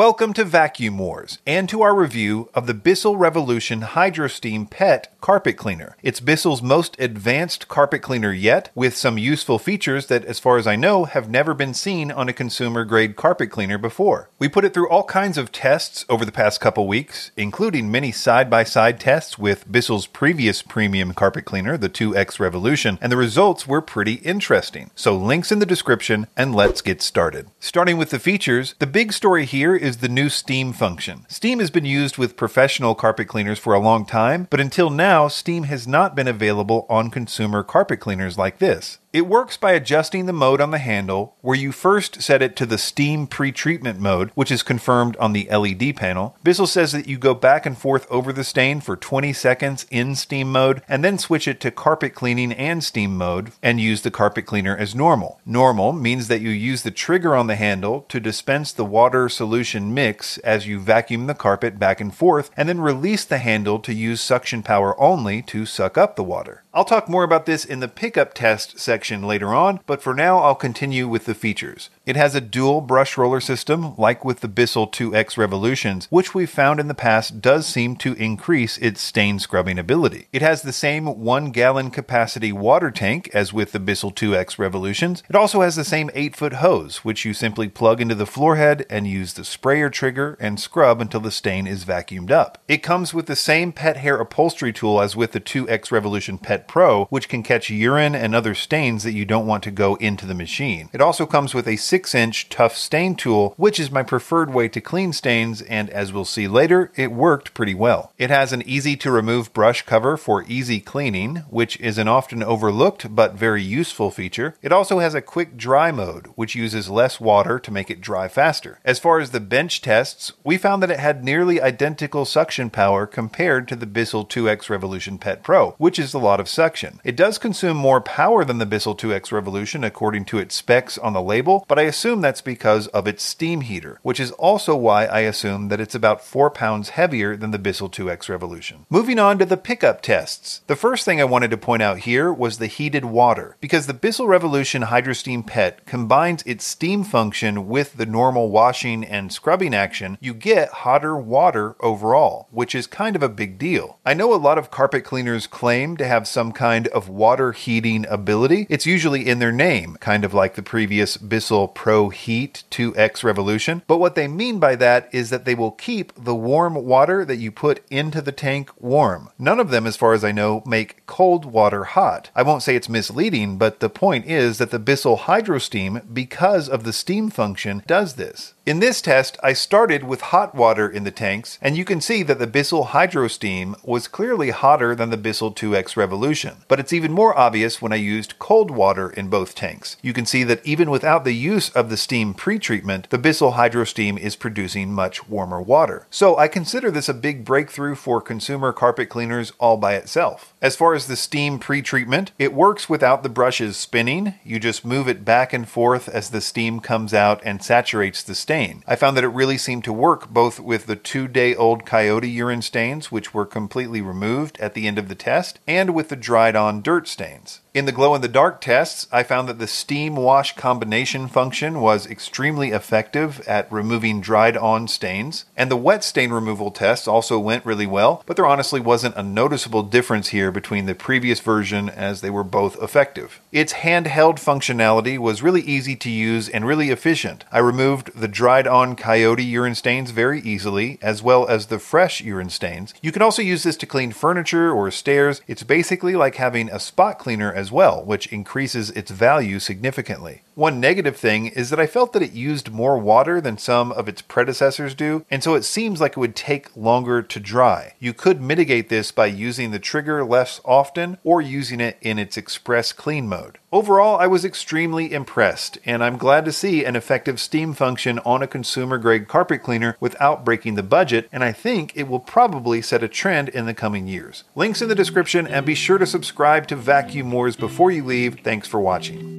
Welcome to Vacuum Wars and to our review of the Bissell Revolution HydroSteam PET carpet cleaner. It's Bissell's most advanced carpet cleaner yet, with some useful features that, as far as I know, have never been seen on a consumer grade carpet cleaner before. We put it through all kinds of tests over the past couple weeks, including many side by side tests with Bissell's previous premium carpet cleaner, the 2X Revolution, and the results were pretty interesting. So, links in the description, and let's get started. Starting with the features, the big story here is the new Steam function. Steam has been used with professional carpet cleaners for a long time, but until now, Steam has not been available on consumer carpet cleaners like this. It works by adjusting the mode on the handle, where you first set it to the steam pretreatment mode, which is confirmed on the LED panel. Bissell says that you go back and forth over the stain for 20 seconds in steam mode, and then switch it to carpet cleaning and steam mode, and use the carpet cleaner as normal. Normal means that you use the trigger on the handle to dispense the water solution mix as you vacuum the carpet back and forth, and then release the handle to use suction power only to suck up the water. I'll talk more about this in the pickup test section later on, but for now I'll continue with the features. It has a dual brush roller system, like with the Bissell 2X Revolutions, which we've found in the past does seem to increase its stain scrubbing ability. It has the same 1 gallon capacity water tank as with the Bissell 2X Revolutions. It also has the same 8 foot hose, which you simply plug into the floor head and use the sprayer trigger and scrub until the stain is vacuumed up. It comes with the same pet hair upholstery tool as with the 2X Revolution Pet Pro, which can catch urine and other stains that you don't want to go into the machine. It also comes with a 6 inch tough stain tool, which is my preferred way to clean stains, and as we'll see later, it worked pretty well. It has an easy to remove brush cover for easy cleaning, which is an often overlooked but very useful feature. It also has a quick dry mode, which uses less water to make it dry faster. As far as the bench tests, we found that it had nearly identical suction power compared to the Bissell 2X Revolution Pet Pro, which is a lot of suction. It does consume more power than the Bissell 2X Revolution according to its specs on the label, but I assume that's because of its steam heater, which is also why I assume that it's about 4 pounds heavier than the Bissell 2X Revolution. Moving on to the pickup tests. The first thing I wanted to point out here was the heated water, because the Bissell Revolution HydroSteam PET combines its steam function with the normal washing and scrubbing action, you get hotter water overall, which is kind of a big deal. I know a lot of carpet cleaners claim to have some kind of water heating ability. It's usually in their name, kind of like the previous Bissell Pro Heat 2X Revolution. But what they mean by that is that they will keep the warm water that you put into the tank warm. None of them, as far as I know, make cold water hot. I won't say it's misleading, but the point is that the Bissell HydroSteam, because of the steam function, does this. In this test, I started with hot water in the tanks, and you can see that the Bissell HydroSteam was clearly hotter than the Bissell 2X Revolution. But it's even more obvious when I used cold water in both tanks. You can see that even without the use of the steam pretreatment, the Bissell HydroSteam is producing much warmer water. So I consider this a big breakthrough for consumer carpet cleaners all by itself. As far as the steam pretreatment, it works without the brushes spinning. You just move it back and forth as the steam comes out and saturates the stain. I found that it really seemed to work both with the two day old coyote urine stains, which were completely removed at the end of the test, and with the dried on dirt stains. In the glow in the dark tests, I found that the steam wash combination function was extremely effective at removing dried on stains, and the wet stain removal tests also went really well, but there honestly wasn't a noticeable difference here between the previous version as they were both effective. Its handheld functionality was really easy to use and really efficient. I removed the dried on coyote urine stains very easily, as well as the fresh urine stains. You can also use this to clean furniture or stairs. It's basically like having a spot cleaner as well, which increases its value significantly. One negative thing is that I felt that it used more water than some of its predecessors do, and so it seems like it would take longer to dry. You could mitigate this by using the trigger less often or using it in its express clean mode. Overall, I was extremely impressed, and I'm glad to see an effective steam function on a consumer grade carpet cleaner without breaking the budget, and I think it will probably set a trend in the coming years. Links in the description, and be sure to subscribe to Vacuum Wars before you leave. Thanks for watching.